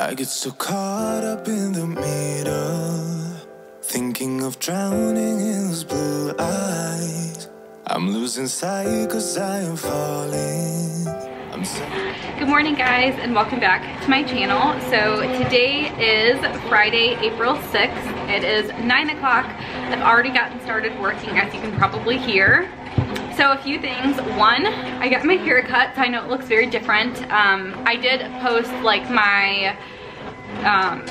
I get so caught up in the middle, thinking of drowning in those blue eyes. I'm losing sight cause I am falling. I'm so Good morning guys and welcome back to my channel. So today is Friday, April 6th. It is 9 o'clock. I've already gotten started working as you can probably hear. So a few things. One, I got my hair cut so I know it looks very different. Um, I did post like my um,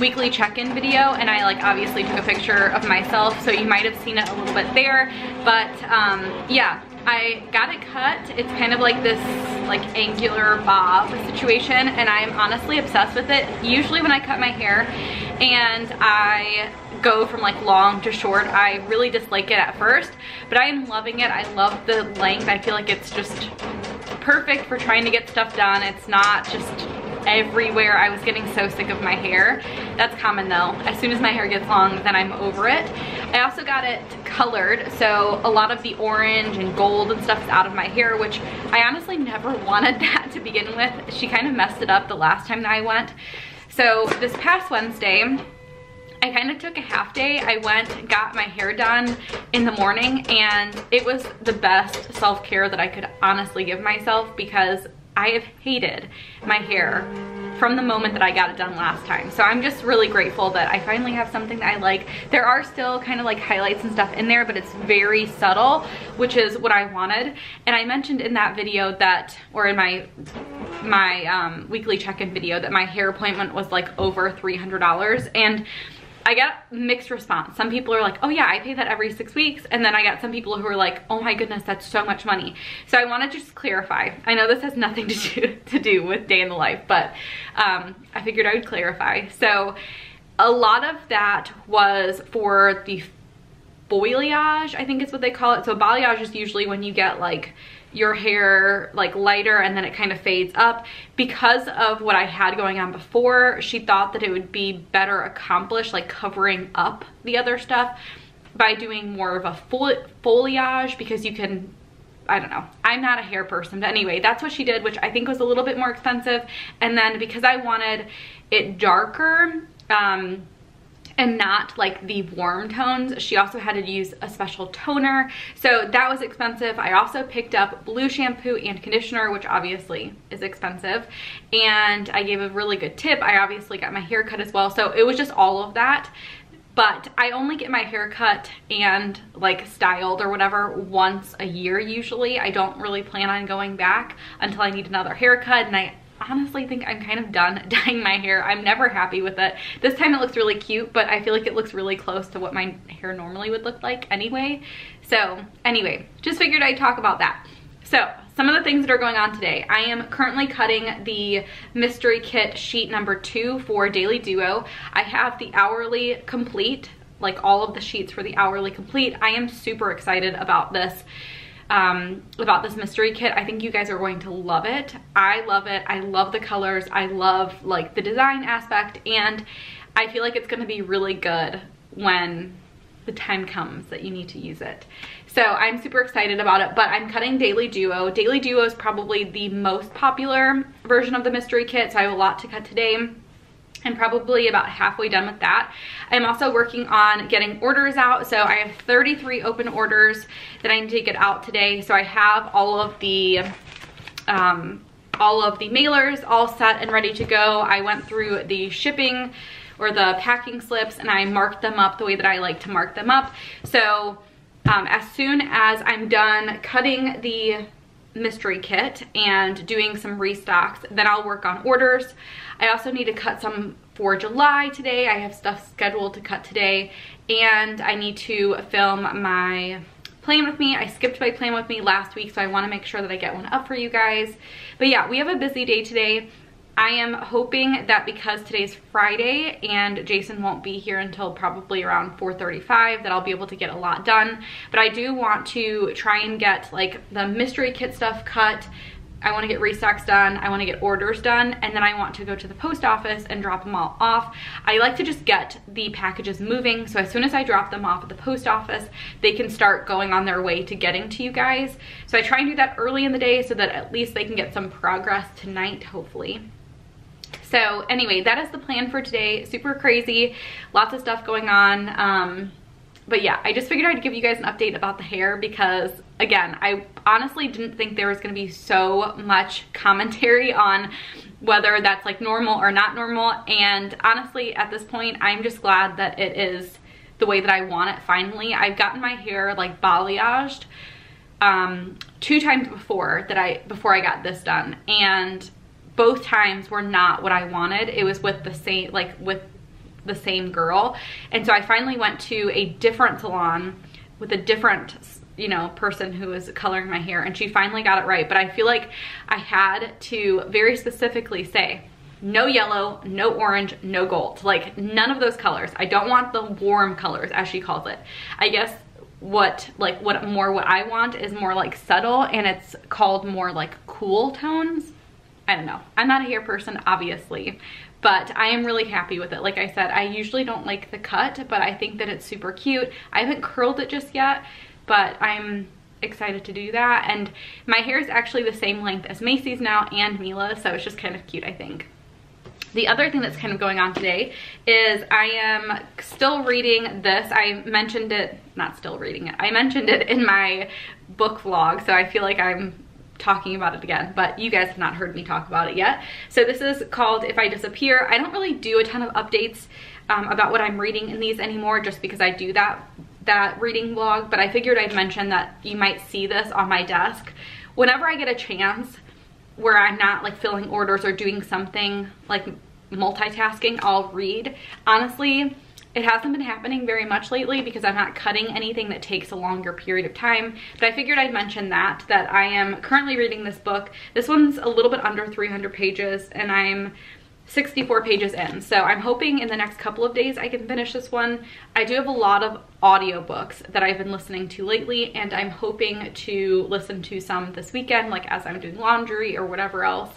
weekly check-in video and I like obviously took a picture of myself so you might have seen it a little bit there. But um, yeah, I got it cut. It's kind of like this like angular bob situation and I'm honestly obsessed with it. Usually when I cut my hair and I go from like long to short, I really dislike it at first, but I am loving it. I love the length. I feel like it's just perfect for trying to get stuff done. It's not just everywhere. I was getting so sick of my hair. That's common though. As soon as my hair gets long, then I'm over it. I also got it colored, so a lot of the orange and gold and stuff is out of my hair, which I honestly never wanted that to begin with. She kind of messed it up the last time that I went. So this past Wednesday, I kind of took a half day. I went, got my hair done in the morning, and it was the best self-care that I could honestly give myself because I have hated my hair from the moment that I got it done last time. So I'm just really grateful that I finally have something that I like. There are still kind of like highlights and stuff in there, but it's very subtle, which is what I wanted. And I mentioned in that video that, or in my my um, weekly check-in video that my hair appointment was like over $300 and I got mixed response. Some people are like, oh yeah, I pay that every six weeks. And then I got some people who are like, oh my goodness, that's so much money. So I wanna just clarify. I know this has nothing to do, to do with day in the life, but um, I figured I would clarify. So a lot of that was for the foilayage, I think is what they call it. So balayage is usually when you get like your hair like lighter and then it kind of fades up. Because of what I had going on before, she thought that it would be better accomplished like covering up the other stuff by doing more of a full foilayage because you can I don't know. I'm not a hair person, but anyway, that's what she did, which I think was a little bit more expensive. And then because I wanted it darker, um, and not like the warm tones. She also had to use a special toner. So that was expensive. I also picked up blue shampoo and conditioner, which obviously is expensive. And I gave a really good tip. I obviously got my hair cut as well. So it was just all of that but I only get my hair cut and like styled or whatever once a year usually. I don't really plan on going back until I need another haircut and I honestly think I'm kind of done dyeing my hair. I'm never happy with it. This time it looks really cute, but I feel like it looks really close to what my hair normally would look like anyway. So anyway, just figured I'd talk about that. So some of the things that are going on today. I am currently cutting the mystery kit sheet number two for Daily Duo. I have the hourly complete, like all of the sheets for the hourly complete. I am super excited about this um, about this mystery kit. I think you guys are going to love it. I love it. I love the colors. I love like the design aspect and I feel like it's gonna be really good when the time comes that you need to use it. So I'm super excited about it, but I'm cutting Daily Duo. Daily Duo is probably the most popular version of the mystery kit, so I have a lot to cut today. I'm probably about halfway done with that. I'm also working on getting orders out. So I have 33 open orders that I need to get out today. So I have all of the um, all of the mailers all set and ready to go. I went through the shipping or the packing slips and I marked them up the way that I like to mark them up. So um, as soon as I'm done cutting the mystery kit and doing some restocks. Then I'll work on orders. I also need to cut some for July today. I have stuff scheduled to cut today and I need to film my plan with me. I skipped my plan with me last week so I want to make sure that I get one up for you guys. But yeah, we have a busy day today. I am hoping that because today's Friday and Jason won't be here until probably around 4.35 that I'll be able to get a lot done. But I do want to try and get like the mystery kit stuff cut, I want to get restocks done, I want to get orders done, and then I want to go to the post office and drop them all off. I like to just get the packages moving, so as soon as I drop them off at the post office, they can start going on their way to getting to you guys. So I try and do that early in the day so that at least they can get some progress tonight, hopefully. So anyway, that is the plan for today. Super crazy, lots of stuff going on. Um, but yeah, I just figured I'd give you guys an update about the hair because again, I honestly didn't think there was gonna be so much commentary on whether that's like normal or not normal. And honestly, at this point, I'm just glad that it is the way that I want it finally. I've gotten my hair like balayaged um, two times before that I, before I got this done. And both times were not what I wanted. It was with the same, like with the same girl. And so I finally went to a different salon with a different you know, person who was coloring my hair and she finally got it right. But I feel like I had to very specifically say, no yellow, no orange, no gold. Like none of those colors. I don't want the warm colors as she calls it. I guess what like what more what I want is more like subtle and it's called more like cool tones. I don't know. I'm not a hair person obviously, but I am really happy with it. Like I said, I usually don't like the cut, but I think that it's super cute. I haven't curled it just yet, but I'm excited to do that. And my hair is actually the same length as Macy's now and Mila's, so it's just kind of cute, I think. The other thing that's kind of going on today is I am still reading this. I mentioned it, not still reading it, I mentioned it in my book vlog, so I feel like I'm talking about it again, but you guys have not heard me talk about it yet. So this is called If I Disappear. I don't really do a ton of updates um, about what I'm reading in these anymore just because I do that that reading vlog, but I figured I'd mention that you might see this on my desk. Whenever I get a chance where I'm not like filling orders or doing something like multitasking, I'll read. Honestly, it hasn't been happening very much lately because I'm not cutting anything that takes a longer period of time, but I figured I'd mention that, that I am currently reading this book. This one's a little bit under 300 pages and I'm 64 pages in. So I'm hoping in the next couple of days I can finish this one. I do have a lot of audiobooks that I've been listening to lately and I'm hoping to listen to some this weekend like as I'm doing laundry or whatever else.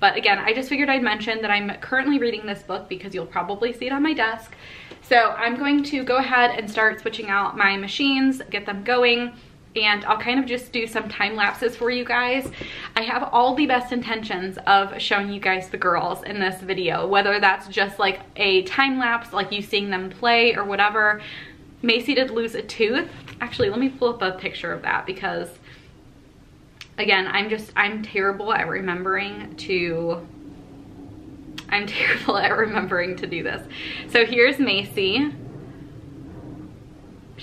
But again, I just figured I'd mention that I'm currently reading this book because you'll probably see it on my desk. So I'm going to go ahead and start switching out my machines, get them going and I'll kind of just do some time lapses for you guys. I have all the best intentions of showing you guys the girls in this video, whether that's just like a time lapse, like you seeing them play or whatever. Macy did lose a tooth. Actually, let me pull up a picture of that because again, I'm just, I'm terrible at remembering to, I'm terrible at remembering to do this. So here's Macy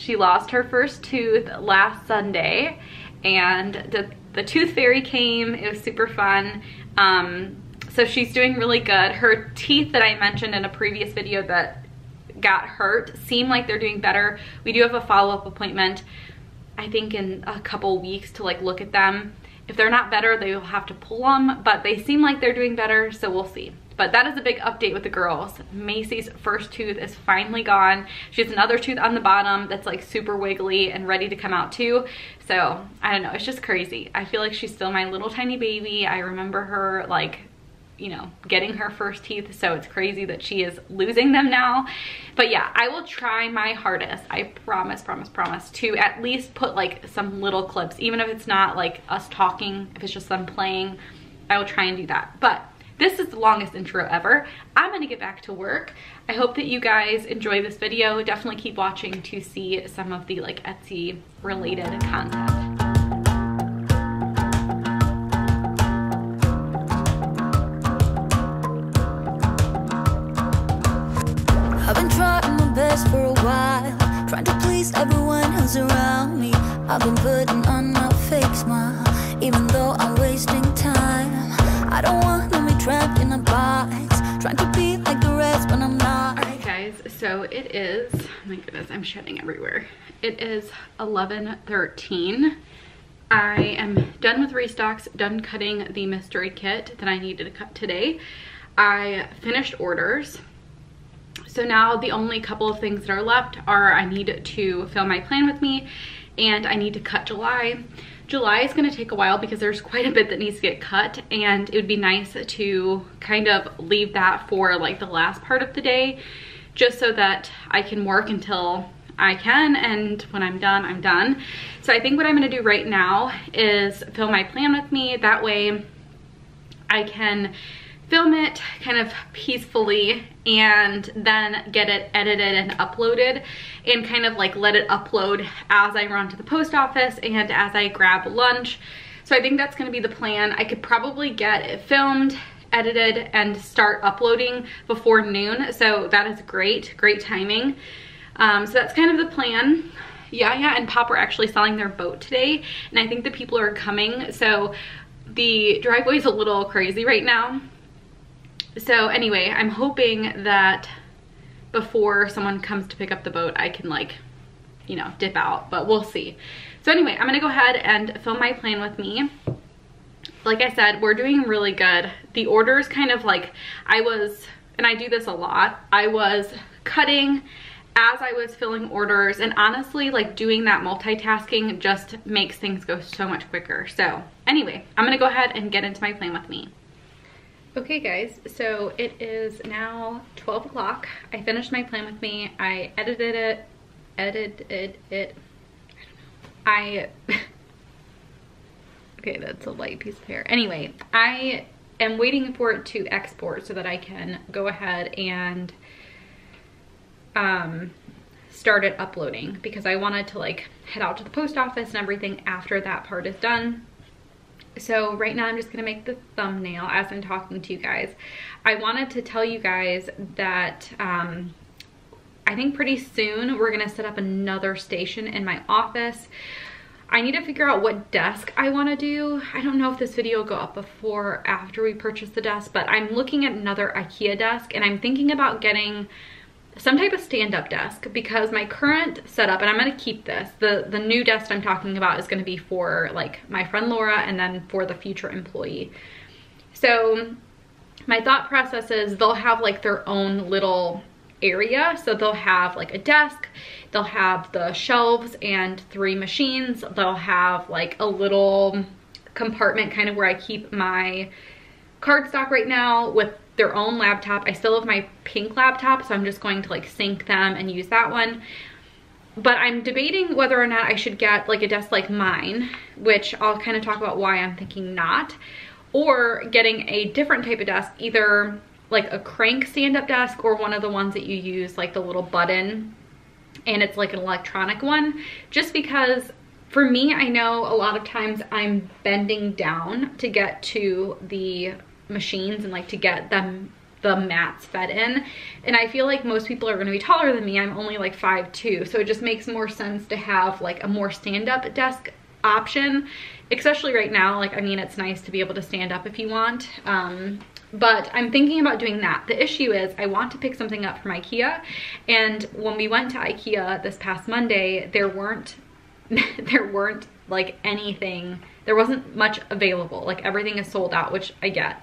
she lost her first tooth last Sunday and the, the tooth fairy came. It was super fun. Um, so she's doing really good. Her teeth that I mentioned in a previous video that got hurt seem like they're doing better. We do have a follow-up appointment, I think in a couple weeks to like look at them. If they're not better, they will have to pull them, but they seem like they're doing better, so we'll see. But that is a big update with the girls. Macy's first tooth is finally gone. She has another tooth on the bottom that's like super wiggly and ready to come out too. So I don't know, it's just crazy. I feel like she's still my little tiny baby. I remember her like you know, getting her first teeth, so it's crazy that she is losing them now. But yeah, I will try my hardest, I promise, promise, promise, to at least put like some little clips, even if it's not like us talking, if it's just them playing, I will try and do that. But this is the longest intro ever. I'm gonna get back to work. I hope that you guys enjoy this video. Definitely keep watching to see some of the like Etsy related content. I've been trying my best for a while Trying to please everyone who's around me I've been putting so it is, oh my goodness, I'm shedding everywhere. It is 11.13. I am done with restocks, done cutting the mystery kit that I needed to cut today. I finished orders. So now the only couple of things that are left are I need to fill my plan with me and I need to cut July. July is gonna take a while because there's quite a bit that needs to get cut and it would be nice to kind of leave that for like the last part of the day just so that I can work until I can and when I'm done, I'm done. So I think what I'm gonna do right now is film my plan with me. That way I can film it kind of peacefully and then get it edited and uploaded and kind of like let it upload as I run to the post office and as I grab lunch. So I think that's gonna be the plan. I could probably get it filmed, edited, and start uploading before noon. So that is great, great timing. Um, so that's kind of the plan. Yaya and Pop are actually selling their boat today and I think the people are coming. So the driveway is a little crazy right now so anyway, I'm hoping that before someone comes to pick up the boat, I can like, you know, dip out, but we'll see. So anyway, I'm gonna go ahead and film my plan with me. Like I said, we're doing really good. The orders kind of like, I was, and I do this a lot, I was cutting as I was filling orders and honestly like doing that multitasking just makes things go so much quicker. So anyway, I'm gonna go ahead and get into my plan with me. Okay guys, so it is now 12 o'clock. I finished my plan with me. I edited it, edited it. I, okay, that's a light piece of hair. Anyway, I am waiting for it to export so that I can go ahead and um, start it uploading because I wanted to like head out to the post office and everything after that part is done so right now I'm just gonna make the thumbnail as I'm talking to you guys. I wanted to tell you guys that um, I think pretty soon we're gonna set up another station in my office. I need to figure out what desk I wanna do. I don't know if this video will go up before or after we purchase the desk, but I'm looking at another Ikea desk and I'm thinking about getting some type of stand-up desk because my current setup, and I'm gonna keep this, the, the new desk I'm talking about is gonna be for like my friend Laura and then for the future employee. So my thought process is they'll have like their own little area. So they'll have like a desk, they'll have the shelves and three machines. They'll have like a little compartment kind of where I keep my cardstock right now with their own laptop. I still have my pink laptop, so I'm just going to like sync them and use that one. But I'm debating whether or not I should get like a desk like mine, which I'll kind of talk about why I'm thinking not, or getting a different type of desk, either like a crank stand-up desk or one of the ones that you use like the little button and it's like an electronic one. Just because for me I know a lot of times I'm bending down to get to the machines and like to get them the mats fed in. And I feel like most people are going to be taller than me. I'm only like 5'2", so it just makes more sense to have like a more stand-up desk option especially right now. Like I mean it's nice to be able to stand up if you want. Um, but I'm thinking about doing that. The issue is I want to pick something up from Ikea and when we went to Ikea this past Monday there weren't there weren't like anything. There wasn't much available. Like everything is sold out which i get.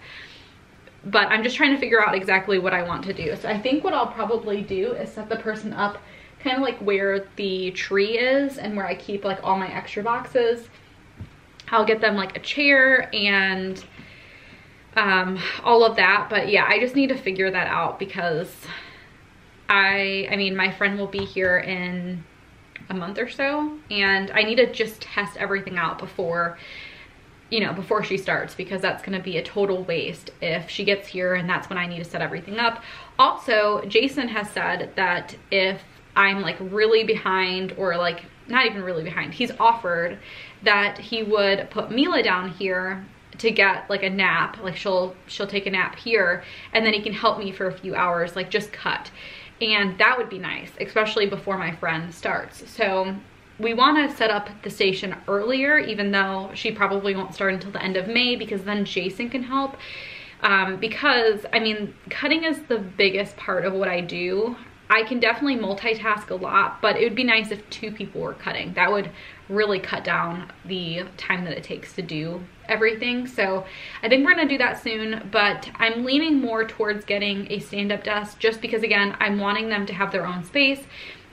But i'm just trying to figure out exactly what i want to do. So i think what i'll probably do is set the person up kind of like where the tree is and where i keep like all my extra boxes. I'll get them like a chair and um all of that but yeah i just need to figure that out because i i mean my friend will be here in a month or so and I need to just test everything out before you know, before she starts because that's gonna be a total waste if she gets here and that's when I need to set everything up. Also, Jason has said that if I'm like really behind or like not even really behind, he's offered that he would put Mila down here to get like a nap, like she'll she'll take a nap here and then he can help me for a few hours, like just cut and that would be nice, especially before my friend starts. So we want to set up the station earlier, even though she probably won't start until the end of May because then Jason can help. Um, because, I mean, cutting is the biggest part of what I do. I can definitely multitask a lot, but it would be nice if two people were cutting. That would really cut down the time that it takes to do everything. So I think we're gonna do that soon, but I'm leaning more towards getting a stand-up desk just because again, I'm wanting them to have their own space.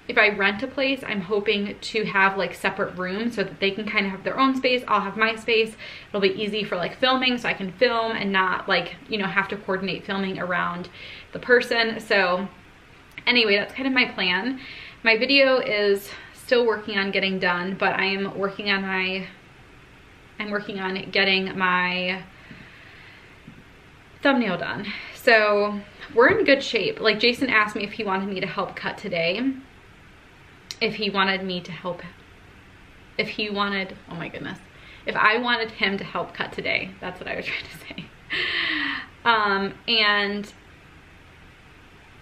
If I rent a place, I'm hoping to have like separate rooms so that they can kind of have their own space. I'll have my space. It'll be easy for like filming so I can film and not like, you know, have to coordinate filming around the person. So anyway, that's kind of my plan. My video is still working on getting done, but I am working on my, I'm working on getting my thumbnail done. So we're in good shape. Like Jason asked me if he wanted me to help cut today. If he wanted me to help, if he wanted, oh my goodness. If I wanted him to help cut today, that's what I was trying to say. Um, and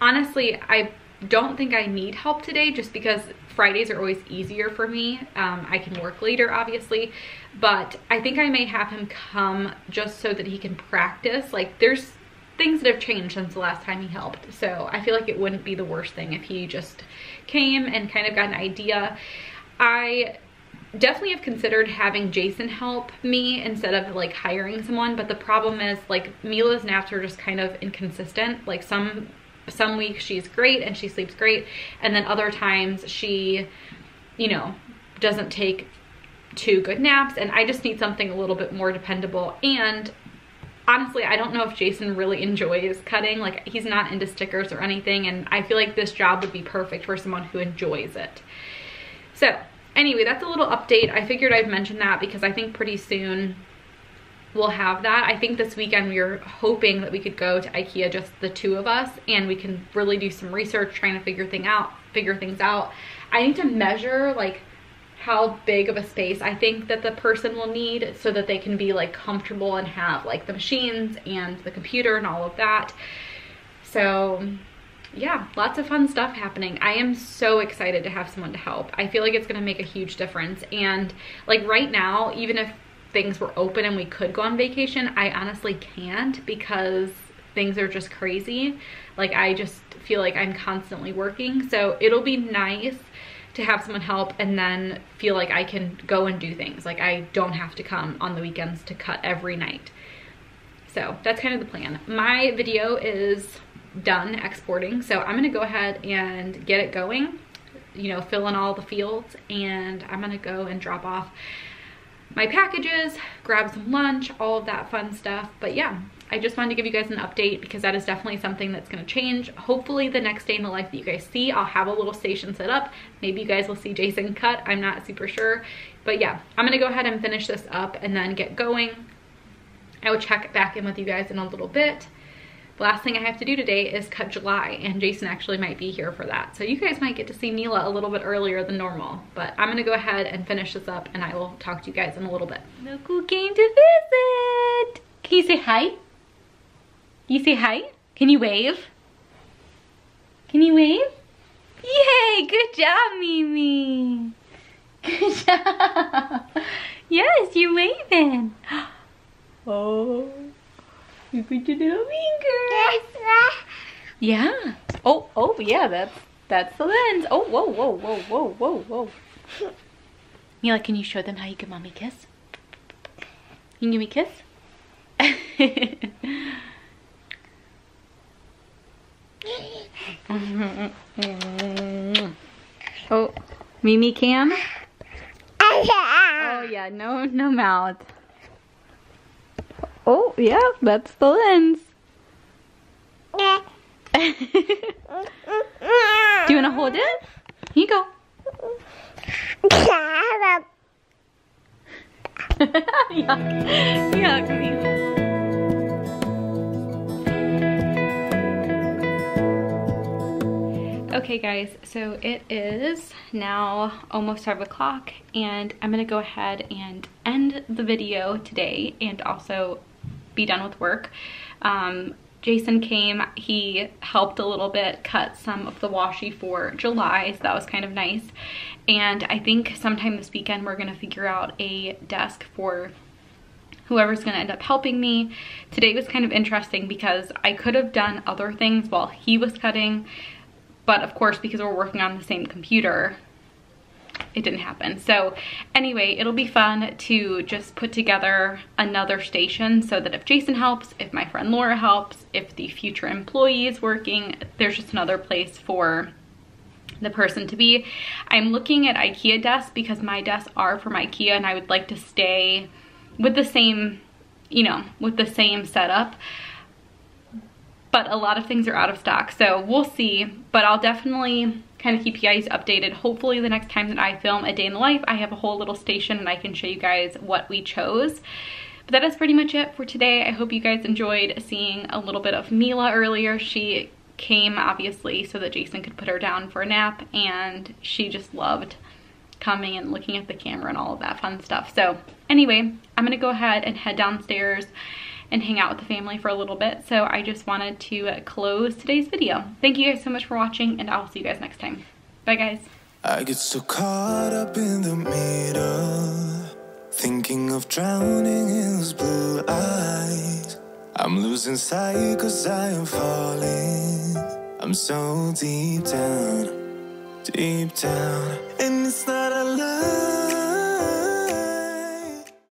honestly, I don't think I need help today just because Fridays are always easier for me. Um, I can work later, obviously, but I think I may have him come just so that he can practice. Like there's things that have changed since the last time he helped. So I feel like it wouldn't be the worst thing if he just came and kind of got an idea. I definitely have considered having Jason help me instead of like hiring someone, but the problem is like Mila's naps are just kind of inconsistent. Like some some weeks she's great and she sleeps great and then other times she you know doesn't take two good naps and I just need something a little bit more dependable and honestly I don't know if Jason really enjoys cutting like he's not into stickers or anything and I feel like this job would be perfect for someone who enjoys it so anyway that's a little update I figured I'd mention that because I think pretty soon we'll have that. I think this weekend we are hoping that we could go to Ikea, just the two of us, and we can really do some research trying to figure thing out, figure things out. I need to measure like how big of a space I think that the person will need so that they can be like comfortable and have like the machines and the computer and all of that. So yeah, lots of fun stuff happening. I am so excited to have someone to help. I feel like it's gonna make a huge difference. And like right now, even if things were open and we could go on vacation, I honestly can't because things are just crazy. Like I just feel like I'm constantly working. So it'll be nice to have someone help and then feel like I can go and do things. Like I don't have to come on the weekends to cut every night. So that's kind of the plan. My video is done exporting. So I'm gonna go ahead and get it going, you know, fill in all the fields and I'm gonna go and drop off my packages, grab some lunch, all of that fun stuff. But yeah, I just wanted to give you guys an update because that is definitely something that's gonna change. Hopefully the next day in the life that you guys see, I'll have a little station set up. Maybe you guys will see Jason cut, I'm not super sure. But yeah, I'm gonna go ahead and finish this up and then get going. I will check back in with you guys in a little bit. The last thing I have to do today is cut July and Jason actually might be here for that. So you guys might get to see Mila a little bit earlier than normal, but I'm gonna go ahead and finish this up and I will talk to you guys in a little bit. Look who came to visit. Can you say hi? You say hi? Can you wave? Can you wave? Yay, good job, Mimi. Good job. Yes, you're waving. Oh. Look at your little fingers. Yeah. Oh, oh, yeah, that's, that's the lens. Oh, whoa, whoa, whoa, whoa, whoa, whoa. Mila, can you show them how you give mommy a kiss? You can give me a kiss? oh, Mimi Cam? Oh, oh yeah, no, no mouth. Oh, yeah, that's the lens. Do you want to hold it? Here you go. yuck. Yuck, Okay guys, so it is now almost 5 o'clock and I'm to go ahead and end the video today and also be done with work. Um, Jason came, he helped a little bit cut some of the washi for July, so that was kind of nice. And I think sometime this weekend we're gonna figure out a desk for whoever's gonna end up helping me. Today was kind of interesting because I could have done other things while he was cutting, but of course because we're working on the same computer, it didn't happen. So anyway, it'll be fun to just put together another station so that if Jason helps, if my friend Laura helps, if the future employee is working, there's just another place for the person to be. I'm looking at Ikea desks because my desks are from Ikea and I would like to stay with the same, you know, with the same setup but a lot of things are out of stock so we'll see but I'll definitely kind of keep you guys updated. Hopefully the next time that I film a day in the life, I have a whole little station and I can show you guys what we chose. But that is pretty much it for today. I hope you guys enjoyed seeing a little bit of Mila earlier. She came obviously so that Jason could put her down for a nap and she just loved coming and looking at the camera and all of that fun stuff. So anyway, I'm gonna go ahead and head downstairs and hang out with the family for a little bit. So I just wanted to close today's video. Thank you guys so much for watching and I'll see you guys next time. Bye guys. I get so caught up in the middle, thinking of drowning in those blue eyes. I'm losing sight cause I am falling. I'm so deep down, deep down, and it's not a lie.